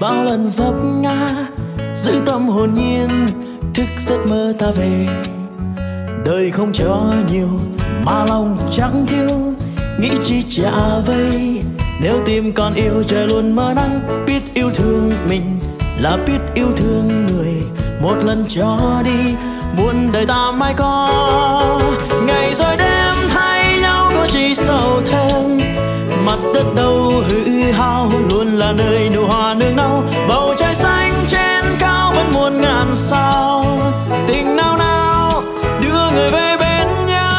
bao lần vấp ngã, giữ tâm hồn nhiên, thức giấc mơ ta về. Đời không cho nhiều, mà lòng chẳng thiếu. Nghĩ chi trả vây, nếu tim còn yêu, trời luôn mơ nắng. Biết yêu thương mình là biết yêu thương người. Một lần cho đi, muôn đời ta mãi có. Đất đâu hư hao luôn là nơi nụ hoa nương nau bầu trời xanh trên cao vẫn muôn ngàn sao. Tình nào nào đưa người về bên nhau.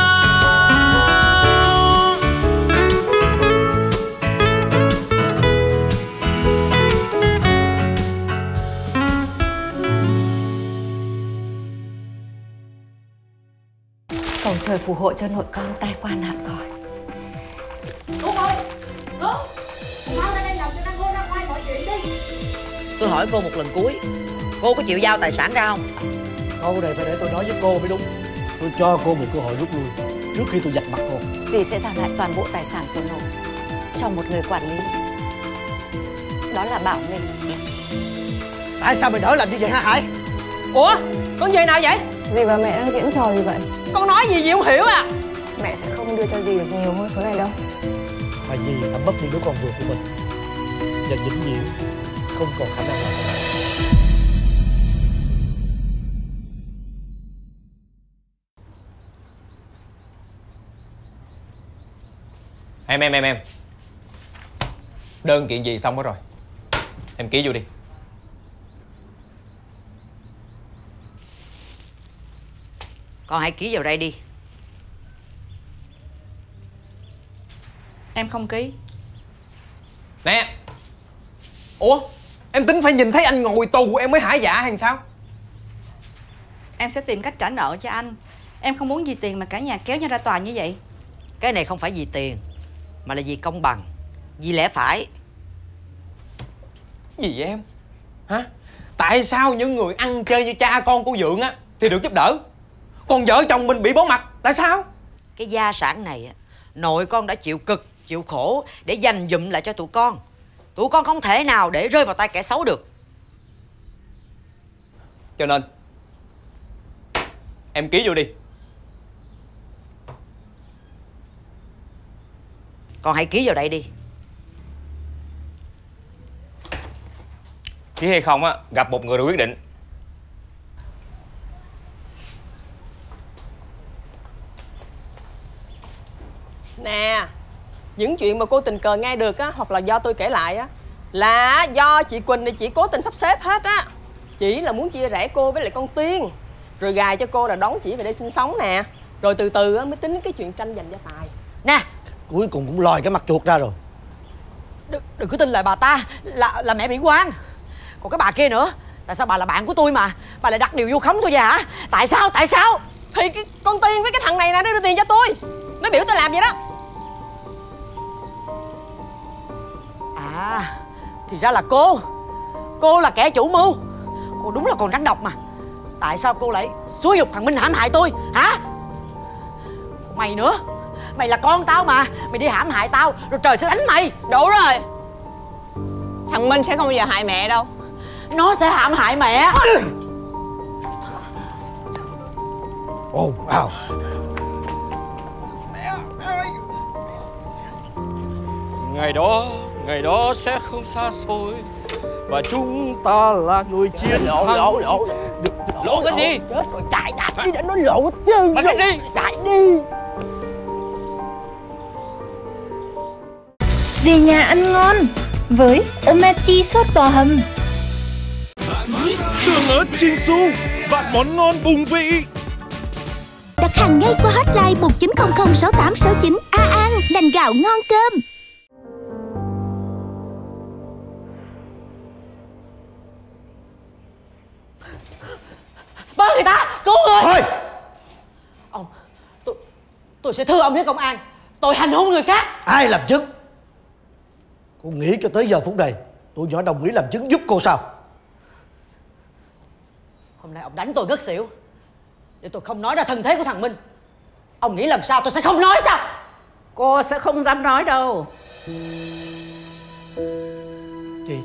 Cầu trời phù hộ cho nội con tai qua nạn khỏi Cô ơi Cô Mau ra đây làm cho Đăng Cô ra ngoài mọi chuyện đi? Tôi hỏi cô một lần cuối Cô có chịu giao tài sản ra không? Câu này phải để tôi nói với cô mới đúng. Tôi cho cô một cơ hội rút lui Trước khi tôi giặt mặt cô. Dì sẽ giao lại toàn bộ tài sản của nội Cho một người quản lý. Đó là Bảo Minh Tại sao mày đỡ làm như vậy hả Hải? Ủa? Con gì nào vậy? Dì và mẹ đang diễn trò gì vậy? Con nói gì gì không hiểu à? Mẹ sẽ không đưa cho dì được nhiều hơn số này đâu Gì đã mất đi đứa con ruột của mình. Và vĩnh viễn Không còn khả năng nào Em em em em. Đơn kiện gì xong hết rồi? Em ký vô đi. Con hãy ký vào đây đi Em không ký. Nè. Ủa Em tính phải nhìn thấy anh ngồi tù em mới hả dạ hay sao? Em sẽ tìm cách trả nợ cho anh. Em không muốn vì tiền mà cả nhà kéo nhau ra tòa như vậy. Cái này không phải vì tiền Mà là vì công bằng. Vì lẽ phải. Gì vậy em? Hả? Tại sao những người ăn chơi như cha con của Dượng á Thì được giúp đỡ? Còn vợ chồng mình bị bó mặt Tại sao? Cái gia sản này á, Nội con đã chịu cực Chịu khổ Để dành dụm lại cho tụi con. Tụi con không thể nào để rơi vào tay kẻ xấu được. Cho nên Em ký vô đi. Con hãy ký vào đây đi. Ký hay không á, gặp một người rồi quyết định. Nè Những chuyện mà cô tình cờ nghe được á Hoặc là do tôi kể lại á Là do chị Quỳnh này chỉ cố tình sắp xếp hết á. Chỉ là muốn chia rẽ cô với lại con Tiên Rồi gài cho cô là đón chỉ về đây sinh sống nè. Rồi từ từ á, mới tính cái chuyện tranh giành gia tài. Nè Cuối cùng cũng lòi cái mặt chuột ra rồi. Đừng, đừng có tin lời bà ta Là là mẹ bị quan. Còn cái bà kia nữa Tại sao bà là bạn của tôi mà? Bà lại đặt điều vu khống tôi vậy hả? Tại sao tại sao? Thì cái con Tiên với cái thằng này nè nó đưa tiền cho tôi. Nó biểu tôi làm vậy đó À Thì ra là cô. Cô là kẻ chủ mưu. Cô đúng là còn rắn độc mà. Tại sao cô lại xúi dục thằng Minh hãm hại tôi Hả? Mày nữa. Mày là con tao mà. Mày đi hãm hại tao Rồi trời sẽ đánh mày. Đủ rồi. Thằng Minh sẽ không bao giờ hại mẹ đâu. Nó sẽ hãm hại mẹ. Ồn ào. Ngày đó, ngày đó sẽ không xa xôi Và chúng ta là người chiến Lộ, lộ, lộ. Lộ cái gì? Chết rồi chạy đại đi để nó lộ chân Là cái gì? Đại đi Về nhà ăn ngon với Omachi sốt bò hầm. Tương ớt Chinsu Vạn món ngon bùng vị Đặt hàng ngay qua hotline 1900 6869 A An, lành gạo ngon cơm. Tôi, sẽ thưa ông với công an. Tôi hành hung người khác. Ai làm chứng? Cô nghĩ cho tới giờ phút này Tôi nhỏ đồng ý làm chứng giúp cô sao? Hôm nay ông đánh tôi ngất xỉu. Để tôi không nói ra thân thế của thằng Minh. Ông nghĩ làm sao tôi sẽ không nói sao? Cô sẽ không dám nói đâu. Chị.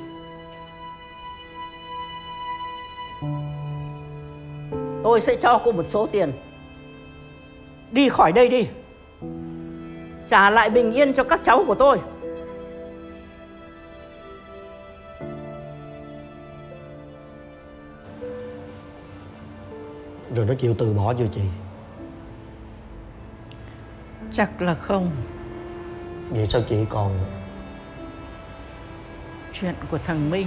Tôi sẽ cho cô một số tiền Đi khỏi đây đi. Trả lại bình yên cho các cháu của tôi. Rồi nó chịu từ bỏ chưa chị? Chắc là không. Vậy sao chị còn Chuyện của thằng Minh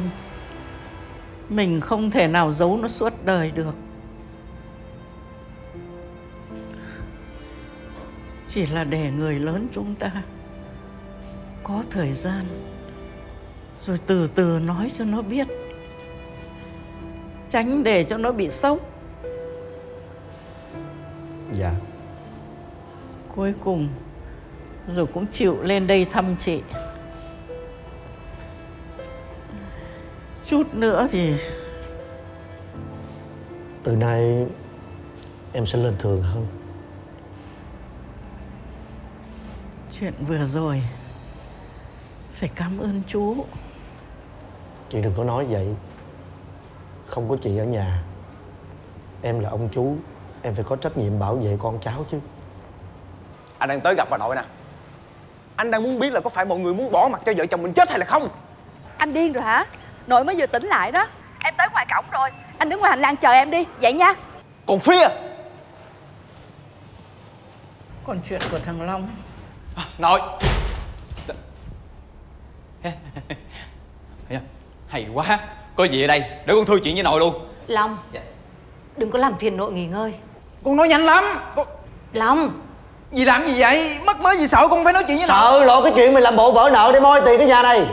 Mình không thể nào giấu nó suốt đời được Chỉ là để người lớn chúng ta. Có thời gian Rồi từ từ nói cho nó biết. Tránh để cho nó bị sốc. Dạ. Cuối cùng Rồi cũng chịu lên đây thăm chị. Chút nữa thì Từ nay Em sẽ lên thường hơn Chuyện vừa rồi. Phải cảm ơn chú. Chị đừng có nói vậy. Không có chị ở nhà. Em là ông chú. Em phải có trách nhiệm bảo vệ con cháu chứ. Anh đang tới gặp bà nội nè. Anh đang muốn biết là có phải mọi người muốn bỏ mặt cho vợ chồng mình chết hay là không? Anh điên rồi hả? Nội mới vừa tỉnh lại đó. Em tới ngoài cổng rồi. Anh đứng ngoài hành lang chờ em đi, vậy nha. Còn phía Còn chuyện của thằng Long Nội. Hay quá. Có gì ở đây? Để con thưa chuyện với nội luôn. Long Đừng có làm phiền nội nghỉ ngơi. Con nói nhanh lắm. Con... Long. Gì làm gì vậy? Mất mới gì sợ con phải nói chuyện với nội. Sợ lộ cái chuyện mày làm bộ vỡ nợ để moi tiền cái nhà này.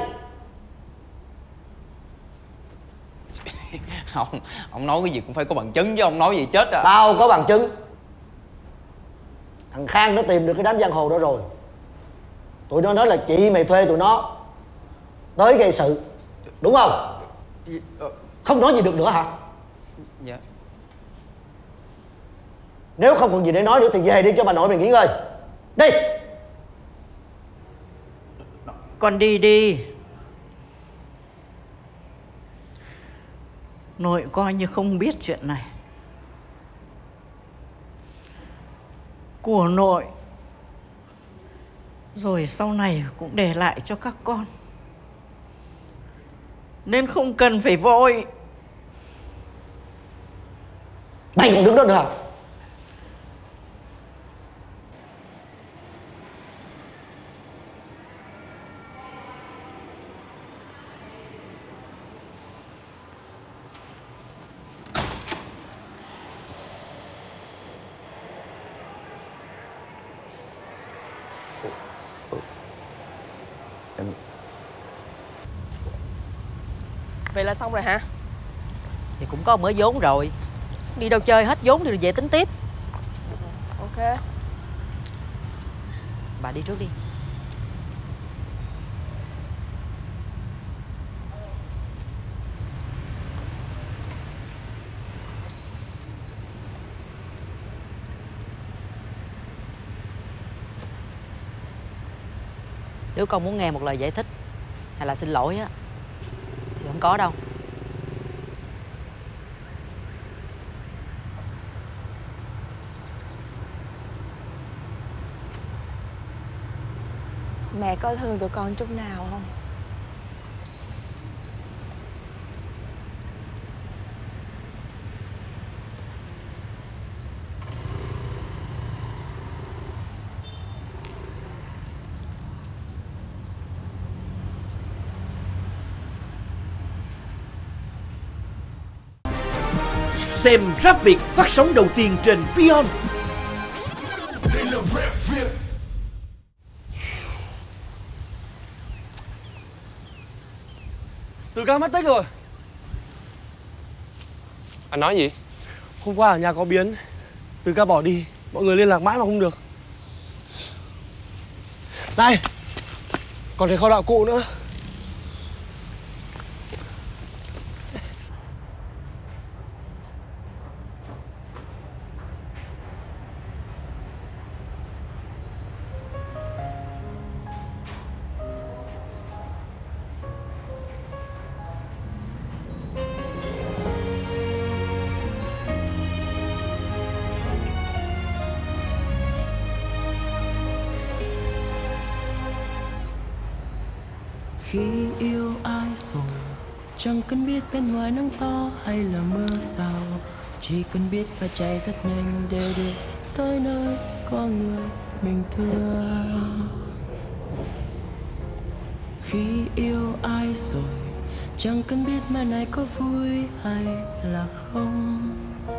Không Ông nói cái gì cũng phải có bằng chứng chứ ông nói gì chết à. Tao có bằng chứng. Thằng Khang nó tìm được cái đám giang hồ đó rồi Tụi nó nói là chị mày thuê tụi nó Tới gây sự Đúng không? Không nói gì được nữa hả? Dạ. Nếu không còn gì để nói nữa thì về đi cho bà nội mày nghỉ ngơi. Đi. Con đi đi. Nội coi như không biết chuyện này. Của nội rồi sau này cũng để lại cho các con. Nên không cần phải vội. Mày còn đứng đó được. Là xong rồi hả? Thì cũng có mới vốn rồi. Đi đâu chơi hết vốn thì về tính tiếp. Ok. Bà đi trước đi. Nếu con muốn nghe một lời giải thích Hay là xin lỗi á Thì không có đâu Mẹ có thương tụi con chút nào không? Xem Rap Việt phát sóng đầu tiên trên Vion Ca mất tích rồi. Anh nói gì? Hôm qua ở nhà có biến. Từ ca bỏ đi Mọi người liên lạc mãi mà không được. Này Còn thấy kho đạo cụ nữa khi yêu ai rồi? Chẳng cần biết bên ngoài nắng to hay là mưa sao. Chỉ cần biết phải chạy rất nhanh để được tới nơi có người mình thương. Khi yêu ai rồi? Chẳng cần biết mai này có vui hay là không.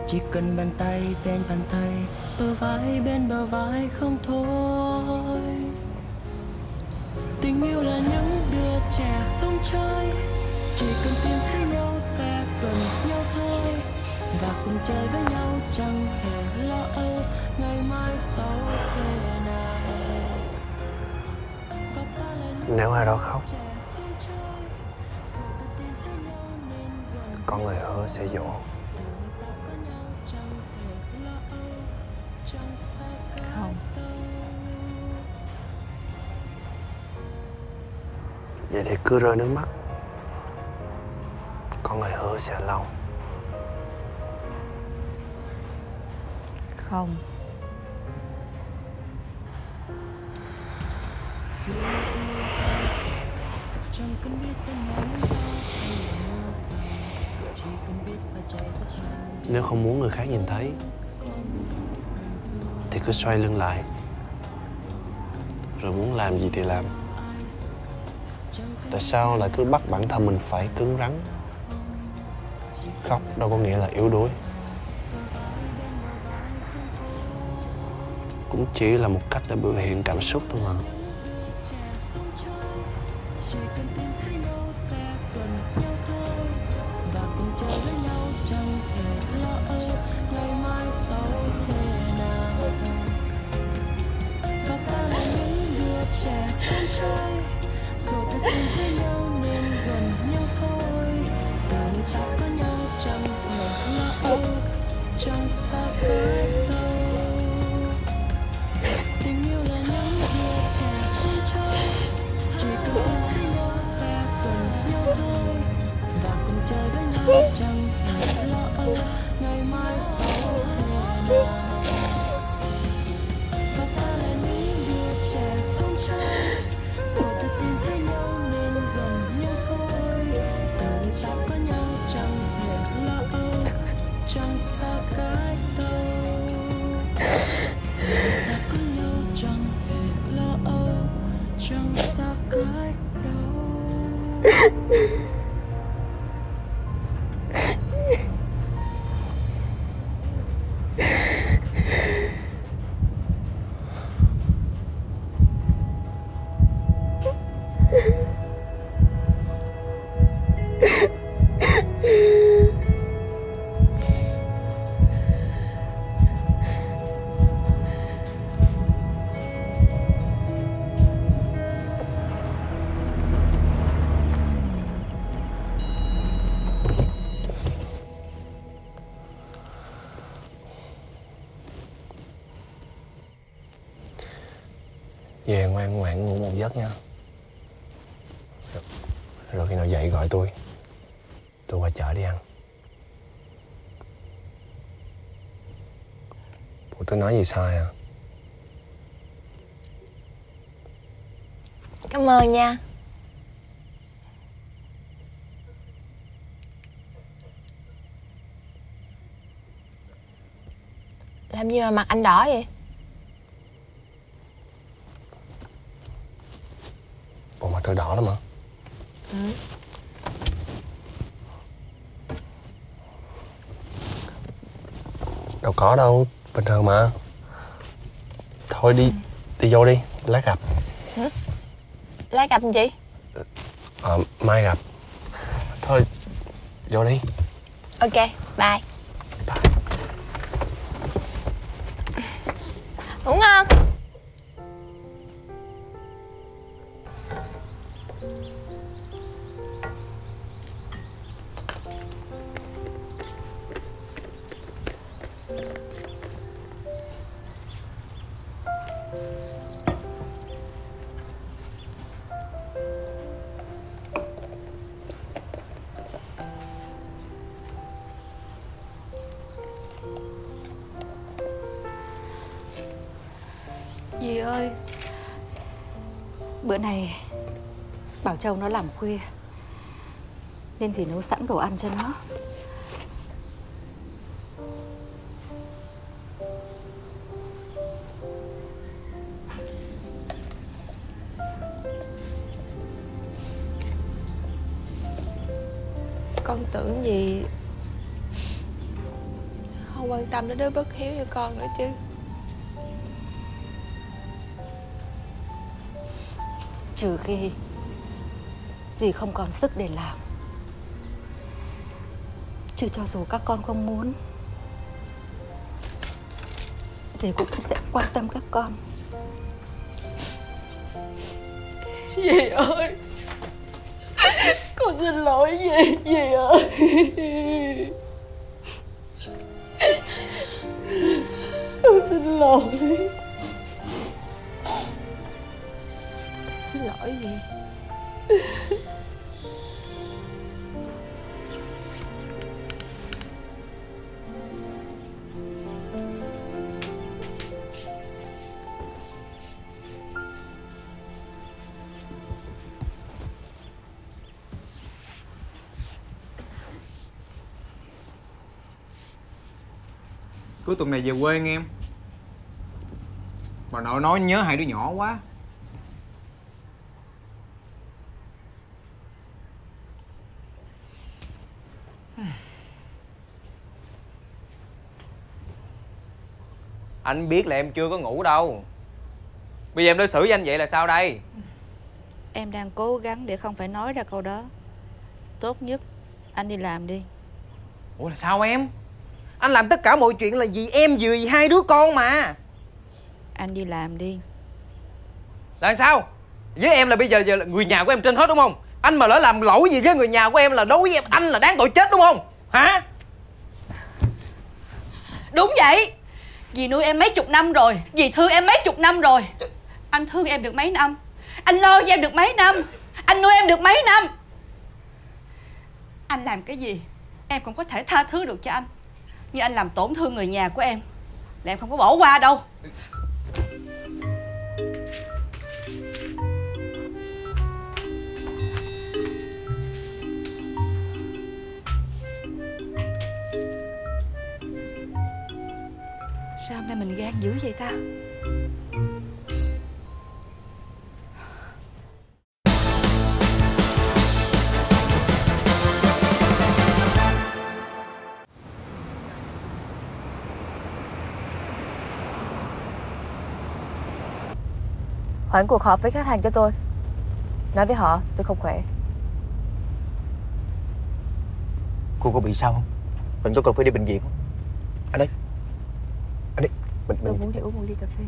Chỉ cần bàn tay bên bàn tay, bờ vai bên bờ vai không thôi. Tình yêu là những trẻ sống chơi chỉ cần tìm thấy nhau sẽ gần nhau thôi. Và cùng chơi với nhau chẳng hề lo âu ngày mai sau thế nào. Nếu ai đó khóc Có người hứa sẽ dỗ. Ta Vậy thì cứ rơi nước mắt. Có người hứa sẽ lâu. Không. Chẳng cần biết Nếu không muốn người khác nhìn thấy Thì cứ xoay lưng lại. Rồi muốn làm gì thì làm Tại sao lại cứ bắt bản thân mình phải cứng rắn? Khóc đâu có nghĩa là yếu đuối. Cũng chỉ là một cách để biểu hiện cảm xúc thôi mà. Trẻ rồi từ từ với nhau nên gần nhau thôi. Từ nay ta có nhau chẳng hề lo âu chẳng xa cách đâu ngoan ngoãn ngủ một giấc nha. Rồi, rồi khi nào dậy gọi tôi. Tôi qua chợ đi ăn. Bộ tôi nói gì sai à? Cảm ơn nha. Làm gì mà mặt anh đỏ vậy? Tôi đỏ lắm hả ừ. Đâu có đâu Bình thường mà. Thôi đi Đi vô đi Lát gặp. Hử? Lát gặp gì? Ờ mai gặp. Thôi Vô đi. Ok bye Dì ơi. Bữa này Bảo Châu nó làm khuya, Nên dì nấu sẵn đồ ăn cho nó. Con tưởng gì Không quan tâm đến đứa bất hiếu như con nữa chứ. Trừ khi Dì không còn sức để làm. Chứ cho dù các con không muốn, Dì cũng sẽ quan tâm các con. Dì ơi, Con xin lỗi dì Dì ơi. Con xin lỗi. Giỏi vậy? Cuối tuần này về quê nghe em. Bà nội nói nhớ hai đứa nhỏ quá. Anh biết là em chưa có ngủ đâu. Bây giờ em đối xử với anh vậy là sao đây? Em đang cố gắng để không phải nói ra câu đó. Tốt nhất anh đi làm đi. Ủa là sao em? Anh làm tất cả mọi chuyện là vì em vừa vì hai đứa con mà. Anh đi làm đi. Là sao? Với em là bây giờ, giờ là người nhà của em trên hết đúng không? Anh mà lỡ làm lỗi gì với người nhà của em là đối với em Anh là đáng tội chết đúng không? Hả? Đúng vậy Dì nuôi em mấy chục năm rồi. Dì thương em mấy chục năm rồi. Anh thương em được mấy năm? Anh lo cho em được mấy năm? Anh nuôi em được mấy năm? Anh làm cái gì? Em cũng có thể tha thứ được cho anh. Nhưng anh làm tổn thương người nhà của em, Là em không có bỏ qua đâu. Sao hôm nay mình gan dữ vậy ta? Hoãn cuộc họp với khách hàng cho tôi. Nói với họ tôi không khỏe. Cô có bị sao không? Mình có cần phải đi bệnh viện không Anh đây Anh đây Mình, Tôi muốn đi uống một ly cà phê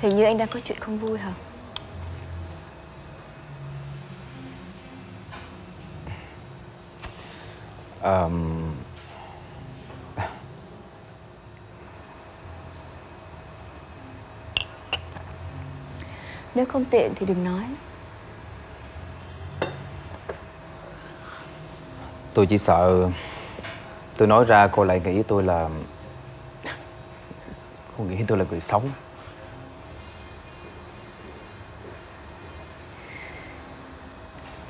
Hình như anh đang có chuyện không vui hả? Ờm, Nếu không tiện thì đừng nói. Tôi chỉ sợ Tôi nói ra cô lại nghĩ tôi là Cô nghĩ tôi là người xấu.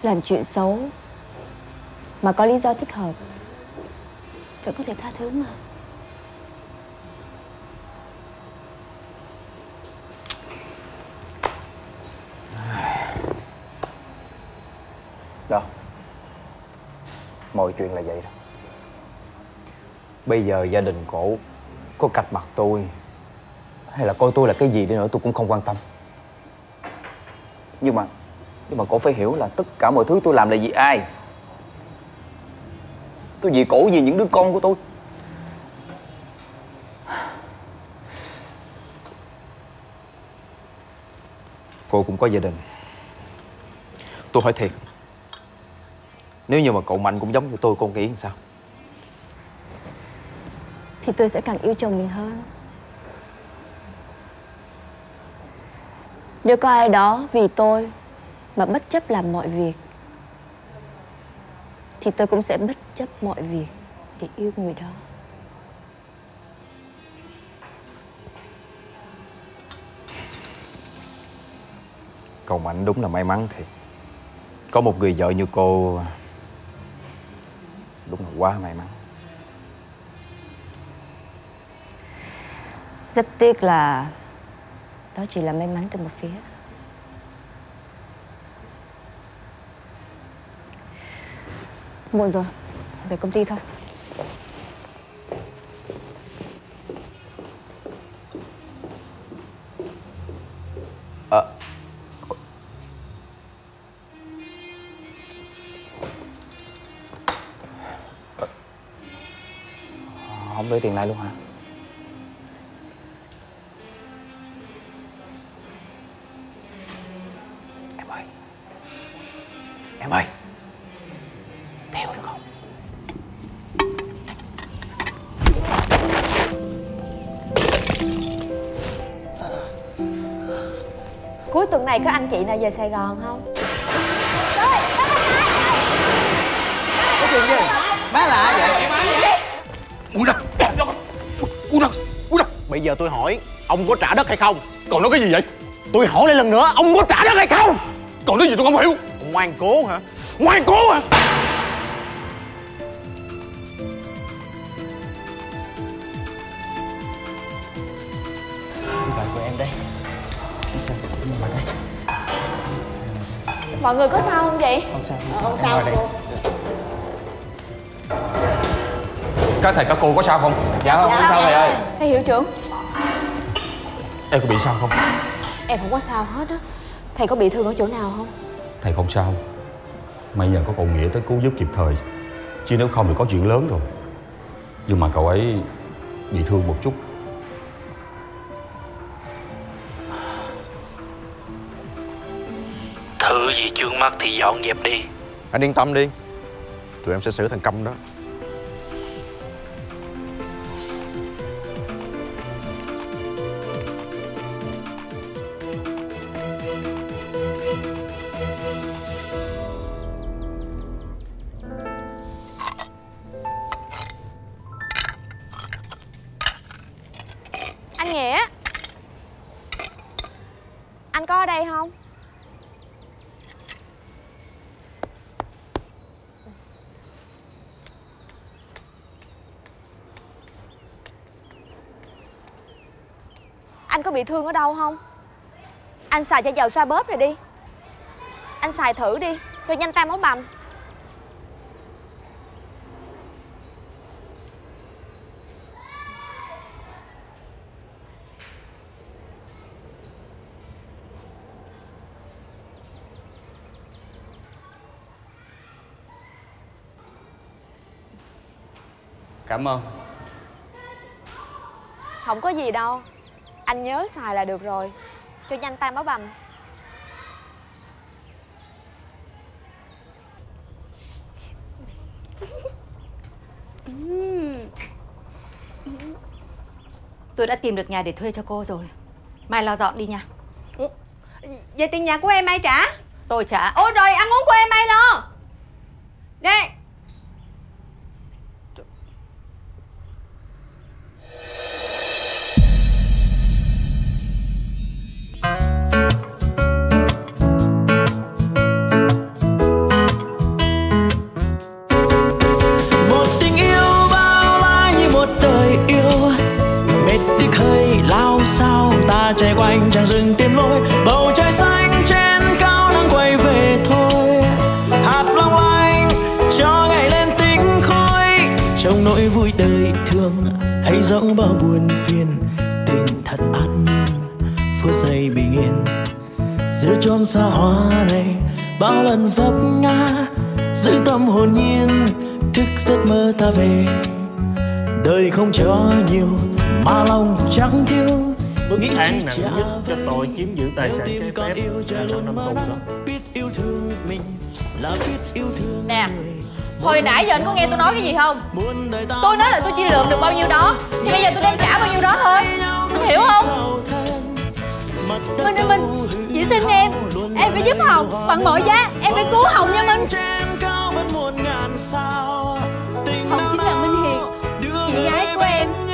Làm chuyện xấu Mà có lý do thích hợp Vẫn có thể tha thứ mà Mọi chuyện là vậy đó. Bây giờ gia đình cổ Có cạch mặt tôi, Hay là coi tôi là cái gì đi nữa, tôi cũng không quan tâm. Nhưng mà Nhưng mà cổ phải hiểu là tất cả mọi thứ tôi làm là vì ai? Tôi vì cổ, vì những đứa con của tôi. Cô cũng có gia đình. Tôi hỏi thiệt nếu như mà cậu Mạnh cũng giống như tôi Cô nghĩ sao? Thì tôi sẽ càng yêu chồng mình hơn. Nếu có ai đó vì tôi Mà bất chấp làm mọi việc Thì tôi cũng sẽ bất chấp mọi việc Để yêu người đó. Cậu Mạnh đúng là may mắn thiệt. Có một người vợ như cô Đúng là quá may mắn. Rất tiếc là Đó chỉ là may mắn từ một phía. Muộn rồi, Về công ty thôi. Không đưa tiền lại luôn hả Em ơi Em ơi Theo được không Cuối tuần này có anh chị nào về Sài Gòn không? Có chuyện gì? Má lạ vậy? Bây giờ tôi hỏi Ông có trả đất hay không? Còn nói cái gì vậy? Tôi hỏi lại lần nữa Ông có trả đất hay không? Còn nói gì tôi không hiểu ngoan cố hả? Ngoan cố hả? Đi vào của em đây Mọi người có sao không vậy? Không sao, không sao cô Các thầy các cô có sao không? Dạ không, không sao thầy ơi Thầy hiệu trưởng Em có bị sao không? Em không có sao hết á. Thầy có bị thương ở chỗ nào không? Thầy không sao. May nhờ có cậu Nghĩa tới cứu giúp kịp thời. Chứ nếu không thì có chuyện lớn rồi. Nhưng mà cậu ấy bị thương một chút. Thứ gì trước mắt thì dọn dẹp đi. Anh yên tâm đi. Tụi em sẽ xử thằng Câm đó có bị thương ở đâu không? Anh xài cho dầu xoa bóp rồi đi. Anh xài thử đi Cho nhanh tan máu bầm. Cảm ơn. Không có gì đâu Anh nhớ xài là được rồi. Cho nhanh tan máu bầm. Tôi đã tìm được nhà để thuê cho cô rồi. Mai lo dọn đi nha. Vậy tiền nhà của em ai trả? Tôi trả. Ôi rồi ăn uống của em ai lo? Đây ta chạy quanh chẳng dừng tìm lối. Bầu trời xanh trên cao đang quay về thôi. Hạt long lanh cho ngày lên tính khói trong nỗi vui đời thương hãy dẫu bao buồn phiền. Tình thật an nhiên, phút giây bình yên. Giữa chốn xa hoa này, bao lần vấp ngã. Giữ tâm hồn nhiên, thức giấc mơ ta về. Đời không cho nhiều, mà lòng chẳng thiếu. Mức Nghĩ án nặng nhất cho tội chiếm giữ tài sản trái phép là trời 5 năm luôn tù đó. biết yêu thương mình là biết yêu thương Nè Hồi nãy giờ anh có nghe tôi nói cái gì không? Tôi nói là tôi chỉ lượm được bao nhiêu đó Thì bây giờ tôi đem trả bao nhiêu đó thôi. Anh hiểu không? Minh ơi Minh Chị xin em Em phải giúp Hồng Bằng mọi giá Em phải cứu Hồng nha Minh. Hồng chính là Minh Hiền Chị gái của em